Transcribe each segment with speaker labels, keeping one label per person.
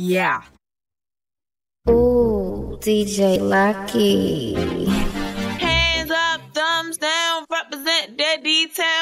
Speaker 1: Yeah.
Speaker 2: Ooh, DJ Lucky.
Speaker 3: Hands up, thumbs down, represent that detail.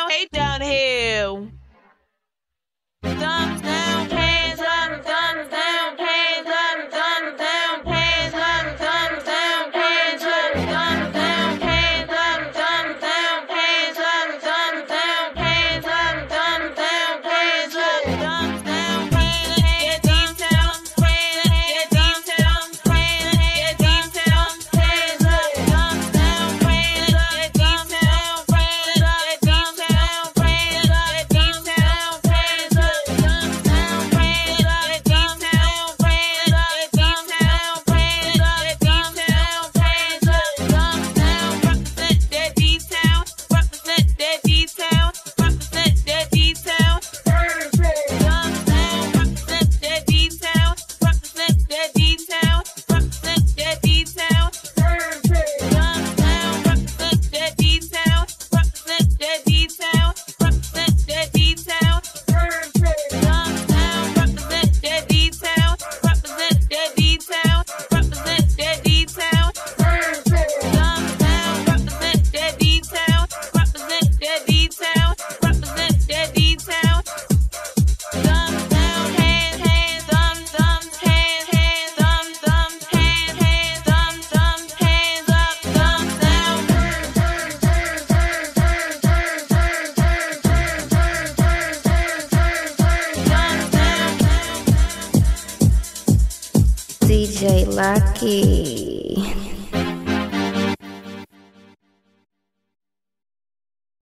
Speaker 2: DJ Lucky.